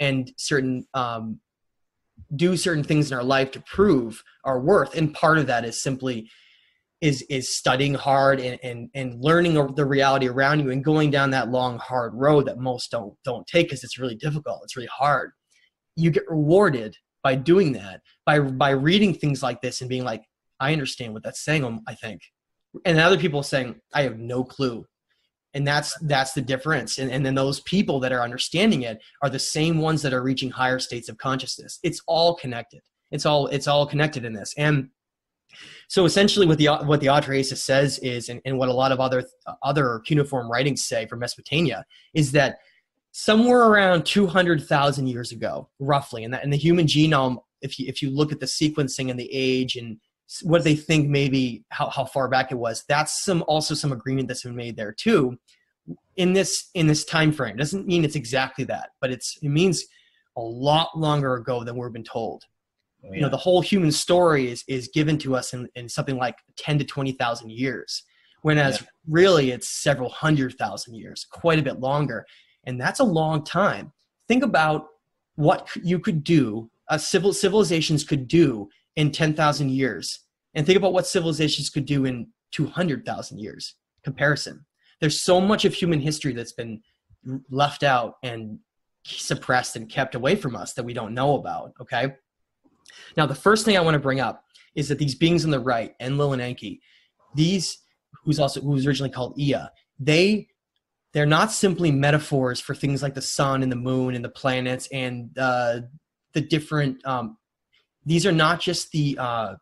and certain um, do certain things in our life to prove our worth. And part of that is simply is is studying hard and and, and learning the reality around you and going down that long hard road that most don't don't take because it's really difficult. It's really hard. You get rewarded by doing that by by reading things like this and being like i understand what that's saying i think. And other people saying i have no clue and that's that's the difference. And, and then those people that are understanding it are the same ones that are reaching higher states of consciousness. It's all connected. It's all it's all connected in this. And so essentially what the what the Atrahasis says is and, and what a lot of other other cuneiform writings say from mesopotamia is that somewhere around 200,000 years ago roughly and that in the human genome if you if you look at the sequencing and the age and what they think maybe how, how far back it was that's some also some agreement that's been made there too in this in this time frame doesn't mean it's exactly that but it's it means a lot longer ago than we've been told oh, yeah. you know the whole human story is is given to us in, in something like 10 to 20,000 years whereas yeah. really it's several hundred thousand years quite a bit longer and that's a long time think about what you could do uh, civil civilizations could do in 10,000 years and think about what civilizations could do in 200,000 years comparison. There's so much of human history that's been left out and suppressed and kept away from us that we don't know about, okay? Now, the first thing I want to bring up is that these beings on the right, Enlil and Enki, these who's also who was originally called Ea, they they're not simply metaphors for things like the sun and the moon and the planets and uh, the different um, these are not just the uh,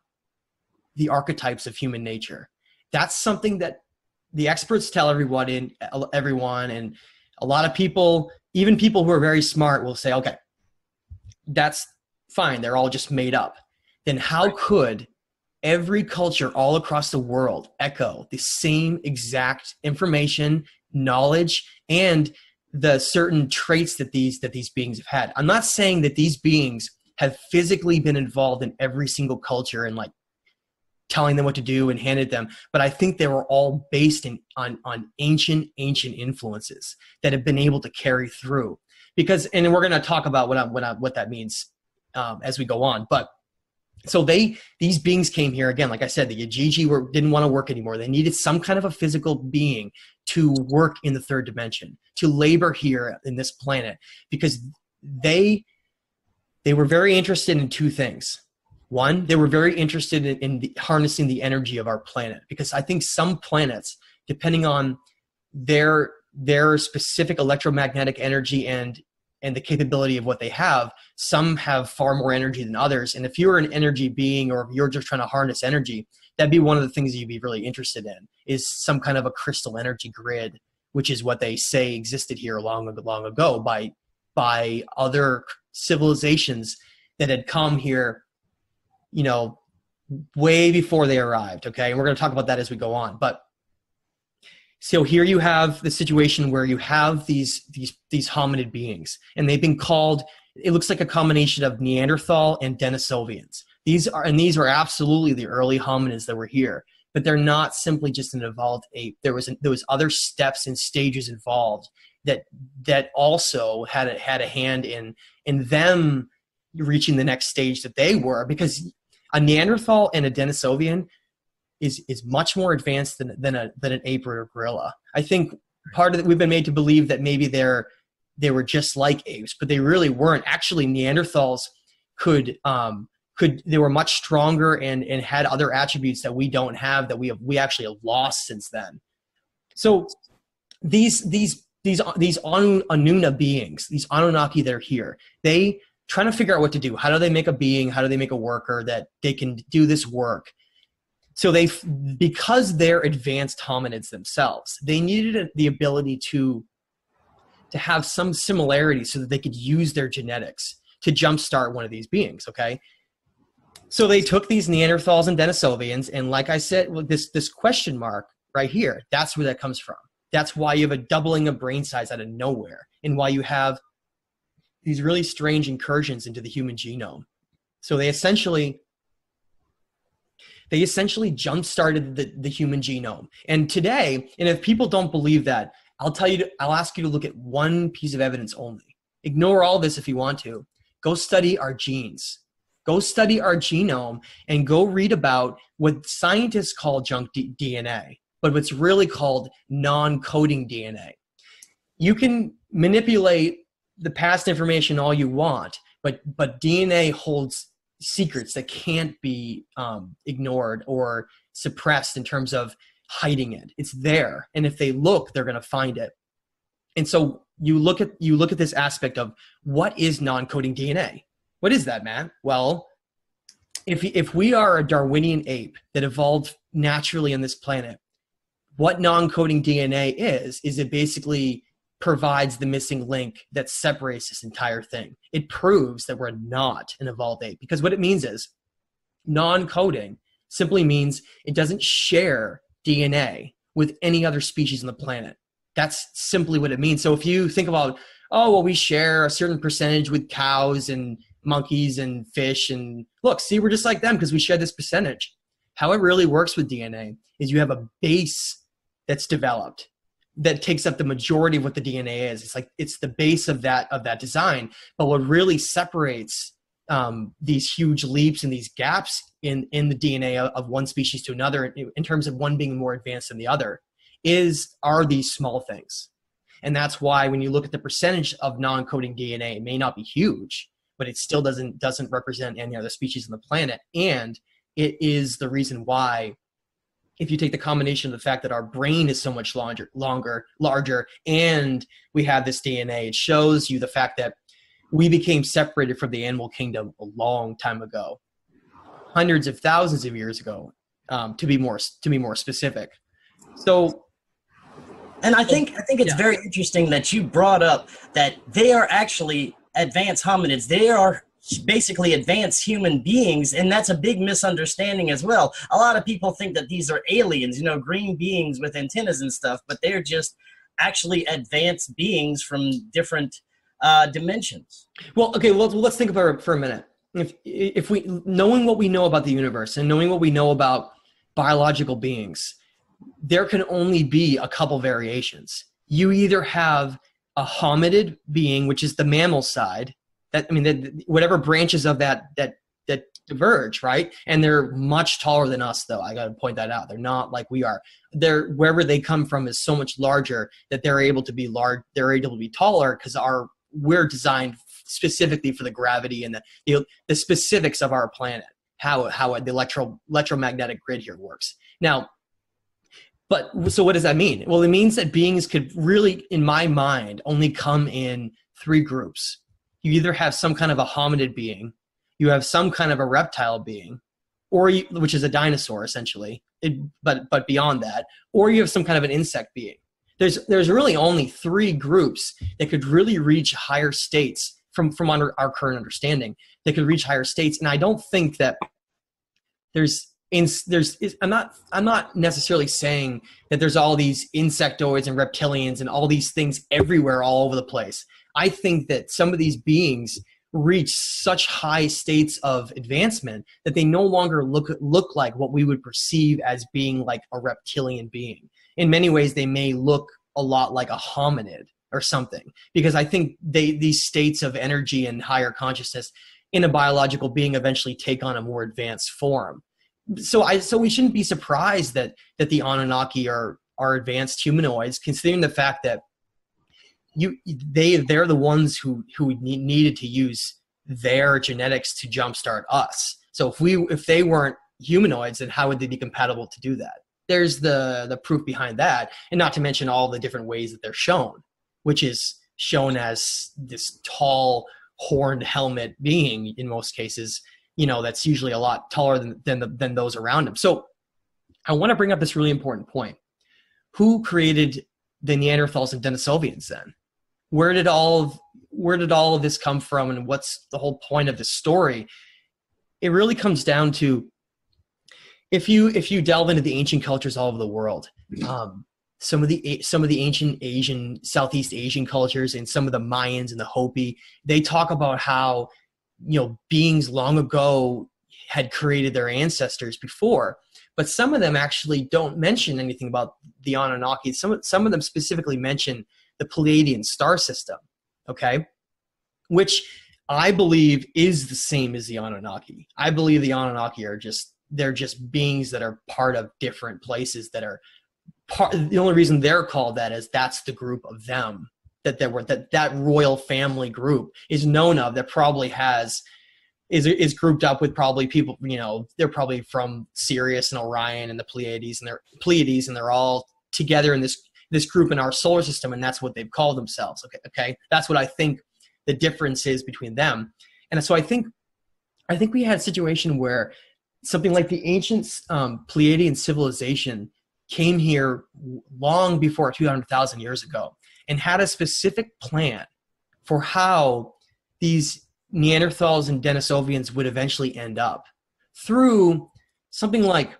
the archetypes of human nature. That's something that the experts tell everyone in everyone, and a lot of people, even people who are very smart, will say, "Okay, that's fine. They're all just made up." Then how could every culture all across the world echo the same exact information, knowledge, and the certain traits that these that these beings have had? I'm not saying that these beings have physically been involved in every single culture and like telling them what to do and handed them. But i think they were all based in on on ancient ancient influences that have been able to carry through. Because and we're going to talk about what I, what I, what that means um, as we go on but so they these beings came here again like i said the Igigi were didn't want to work anymore. They needed some kind of a physical being to work in the third dimension to labor here in this planet because they they were very interested in two things. One, they were very interested in, in the, harnessing the energy of our planet because I think some planets, depending on their their specific electromagnetic energy and and the capability of what they have, some have far more energy than others. And if you're an energy being or you're just trying to harness energy, that'd be one of the things you'd be really interested in is some kind of a crystal energy grid, which is what they say existed here long long ago by by other civilizations that had come here, you know, way before they arrived. Okay. And we're going to talk about that as we go on. But so here you have the situation where you have these these these hominid beings and they've been called it looks like a combination of neanderthal and denisovians these are and these were absolutely the early hominids that were here but they're not simply just an evolved ape there was an, there was other steps and stages involved that that also had a, had a hand in in them reaching the next stage that they were because a Neanderthal and a Denisovian is is much more advanced than than a than an ape or a gorilla. I think part of it we've been made to believe that maybe they're they were just like apes, but they really weren't. Actually, Neanderthals could um, could they were much stronger and and had other attributes that we don't have that we have we actually have lost since then. So these these these these Anuna beings, these Anunnaki that are here, they trying to figure out what to do. How do they make a being? How do they make a worker that they can do this work? So they, because they're advanced hominids themselves, they needed the ability to to have some similarity so that they could use their genetics to jumpstart one of these beings. Okay. So they took these Neanderthals and Denisovians, and like I said, this this question mark right here, that's where that comes from. That's why you have a doubling of brain size out of nowhere, and why you have these really strange incursions into the human genome. So they essentially they essentially jump started the, the human genome. And today, and if people don't believe that, I'll tell you, to, I'll ask you to look at one piece of evidence only. Ignore all this if you want to. Go study our genes. Go study our genome and go read about what scientists call junk D- DNA, but what's really called non coding DNA. You can manipulate the past information all you want, but, but DNA holds secrets that can't be um, ignored or suppressed in terms of hiding it. It's there, and if they look, they're going to find it. And so you look at you look at this aspect of what is non-coding DNA. What is that, man? Well, if if we are a Darwinian ape that evolved naturally on this planet, what non-coding DNA is is it basically provides the missing link that separates this entire thing. It proves that we're not an evolved ape because what it means is non-coding simply means it doesn't share DNA with any other species on the planet. That's simply what it means. So if you think about, oh, well, we share a certain percentage with cows and monkeys and fish, and look, see, we're just like them because we share this percentage. How it really works with DNA is you have a base that's developed that takes up the majority of what the DNA is. It's like it's the base of that of that design. But what really separates um, these huge leaps and these gaps in in the DNA of, one species to another, in, in terms of one being more advanced than the other, is are these small things. And that's why when you look at the percentage of non-coding DNA, it may not be huge, but it still doesn't doesn't represent any other species on the planet. And it is the reason why if you take the combination of the fact that our brain is so much longer, longer, larger, and we have this DNA, it shows you the fact that we became separated from the animal kingdom a long time ago, hundreds of thousands of years ago, um, to be more to be more specific. So, and I think I think it's yeah. very interesting that you brought up that they are actually advanced hominids. They are basically advanced human beings and that's a big misunderstanding as well. A lot of people think that these are aliens you know green beings with antennas and stuff but they're just actually advanced beings from different uh, dimensions. Well okay well let's think about it for a minute. If if we knowing what we know about the universe and knowing what we know about biological beings there can only be a couple variations. You either have a hominid being which is the mammal side that I mean, that whatever branches of that that that diverge, right? And they're much taller than us, though. I got to point that out. They're not like we are. They're wherever they come from is so much larger that they're able to be large. They're able to be taller because our we're designed specifically for the gravity and the, the the specifics of our planet, how how the electro electromagnetic grid here works. Now, but so what does that mean? Well, it means that beings could really, in my mind, only come in three groups you either have some kind of a hominid being, you have some kind of a reptile being, or you, which is a dinosaur essentially, it, but but beyond that, or you have some kind of an insect being. There's there's really only three groups that could really reach higher states from from under our current understanding. They could reach higher states, and I don't think that there's in, there's I'm not I'm not necessarily saying that there's all these insectoids and reptilians and all these things everywhere all over the place. I think that some of these beings reach such high states of advancement that they no longer look look like what we would perceive as being like a reptilian being. In many ways, they may look a lot like a hominid or something because I think they these states of energy and higher consciousness in a biological being eventually take on a more advanced form. So I so we shouldn't be surprised that that the Anunnaki are are advanced humanoids, considering the fact that you they they're the ones who who needed to use their genetics to jumpstart us. So if we if they weren't humanoids, then how would they be compatible to do that? There's the the proof behind that, and not to mention all the different ways that they're shown, which is shown as this tall horned helmet being in most cases. You know that's usually a lot taller than than, the, than those around him. So I want to bring up this really important point. Who created the Neanderthals and Denisovians then? where did all of, where did all of this come from and what's the whole point of the story it really comes down to if you if you delve into the ancient cultures all over the world um, some of the some of the ancient asian southeast asian cultures and some of the mayans and the hopi they talk about how you know beings long ago had created their ancestors before but some of them actually don't mention anything about the anunnaki some, some of them specifically mention the Pleiadian star system. Okay. which I believe is the same as the Anunnaki. I believe the Anunnaki are just they're just beings that are part of different places that are part the only reason they're called that is that's the group of them that there were that that royal family group is known of that probably has is is grouped up with probably people you know they're probably from Sirius and Orion and the Pleiades and they're Pleiades and they're all together in this this group in our solar system and that's what they've called themselves okay okay? That's what I think the difference is between them. And so I think I think we had a situation where something like the ancient um, Pleiadian civilization came here long before 200,000 years ago and had a specific plan for how these Neanderthals and Denisovians would eventually end up through something like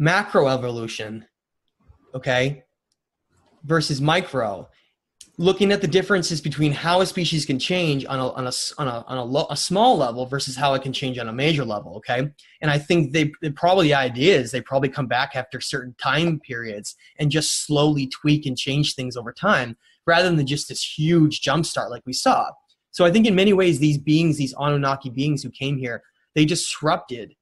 macroevolution, okay, versus micro, looking at the differences between how a species can change on a on a on a on a, lo, a small level versus how it can change on a major level. Okay, and I think they, they probably the idea is they probably come back after certain time periods and just slowly tweak and change things over time rather than just this huge jump start like we saw. So I think in many ways these beings, these Anunnaki beings who came here, they disrupted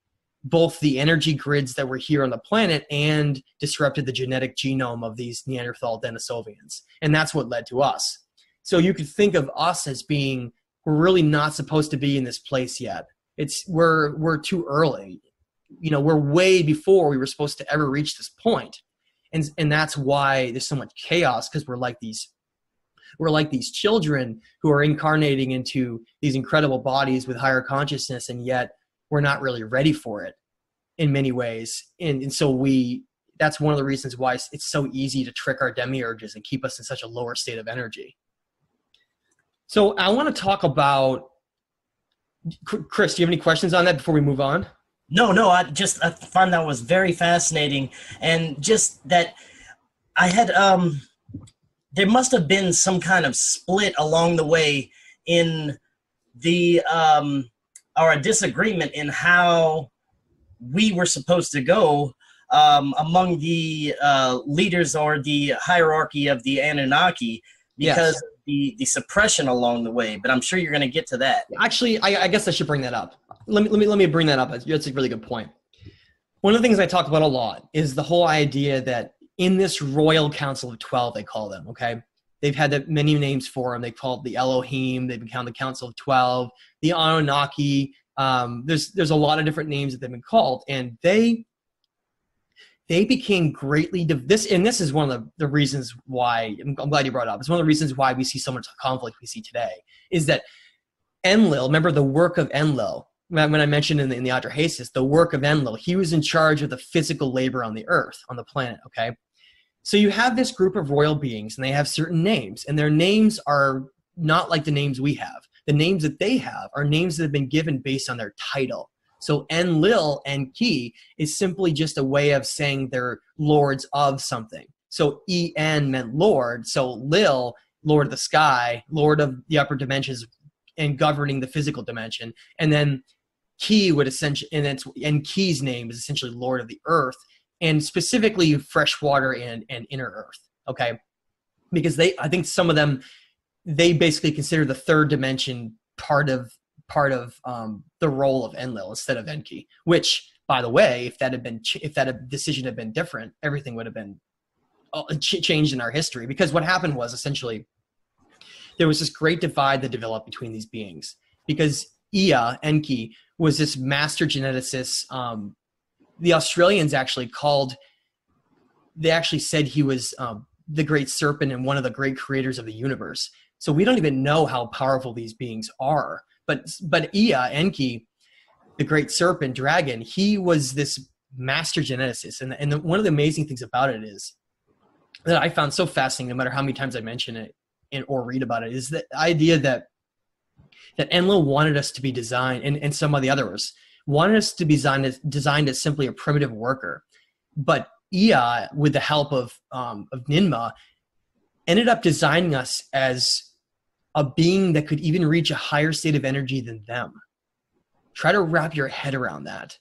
both the energy grids that were here on the planet and disrupted the genetic genome of these Neanderthal Denisovians. And that's what led to us. So you could think of us as being we're really not supposed to be in this place yet. It's we're we're too early. You know, we're way before we were supposed to ever reach this point. And and that's why there's so much chaos because we're like these we're like these children who are incarnating into these incredible bodies with higher consciousness and yet we're not really ready for it in many ways. And, and so we that's one of the reasons why it's so easy to trick our demiurges and keep us in such a lower state of energy. So i want to talk about chris do you have any questions on that before we move on? No no i just i find that was very fascinating. And just that i had um there must have been some kind of split along the way in the um or a disagreement in how we were supposed to go um, among the uh, leaders or the hierarchy of the Anunnaki because yes. the the suppression along the way. But I'm sure you're going to get to that. Actually, I, I, guess I should bring that up. Let me let me let me bring that up. That's a really good point. One of the things I talk about a lot is the whole idea that in this royal council of 12 they call them okay they've had many names for them they call it the elohim. They've become the council of 12 the anunnaki. Um, there's there's a lot of different names that they've been called and they they became greatly div- this and this is one of the, the reasons why I'm, I'm glad you brought it up. It's one of the reasons why we see so much conflict we see today is that enlil remember the work of enlil? When I mentioned in the, in the Atrahasis, the work of Enlil, he was in charge of the physical labor on the earth, on the planet, okay? So you have this group of royal beings, and they have certain names, and their names are not like the names we have. The names that they have are names that have been given based on their title. So Enlil Enki is simply just a way of saying they're lords of something. So En meant lord. So Lil, lord of the sky, lord of the upper dimensions, and governing the physical dimension. And then Ki would essentially, and it's and Ki's name is essentially lord of the earth and specifically freshwater and, and inner earth. Okay. Because they, I think some of them, they basically consider the third dimension part of part of um, the role of Enlil instead of Enki. Which, by the way, if that had been if that decision had been different, everything would have been uh, changed in our history. Because what happened was essentially there was this great divide that developed between these beings. Because Ea Enki was this master geneticist um, the Australians actually called. They actually said he was um, the great serpent and one of the great creators of the universe. So we don't even know how powerful these beings are. But but Ea Enki, the great serpent dragon, he was this master geneticist. And and the, one of the amazing things about it is that I found so fascinating, no matter how many times I mention it and, or read about it, is the idea that that Enlil wanted us to be designed, and, and some of the others wanted us to be designed as, designed as simply a primitive worker. But Ea, with the help of, um, of Ninmah, ended up designing us as a being that could even reach a higher state of energy than them. Try to wrap your head around that.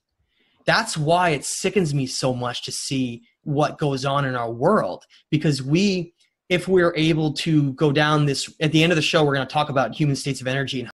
That's why it sickens me so much to see what goes on in our world because we if we're able to go down this at the end of the show we're going to talk about human states of energy and